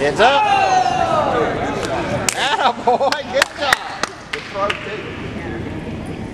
Hands up. Atta boy, good job. Good throw too.